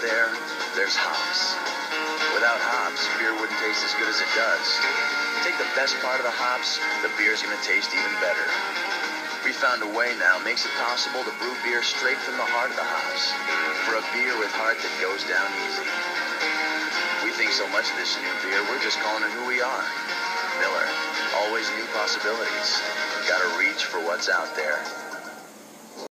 there, there's hops. Without hops, beer wouldn't taste as good as it does. Take the best part of the hops, the beer's gonna taste even better. We found a way now makes it possible to brew beer straight from the heart of the hops. For a beer with heart that goes down easy. We think so much of this new beer, we're just calling it who we are. Miller, always new possibilities. Gotta reach for what's out there.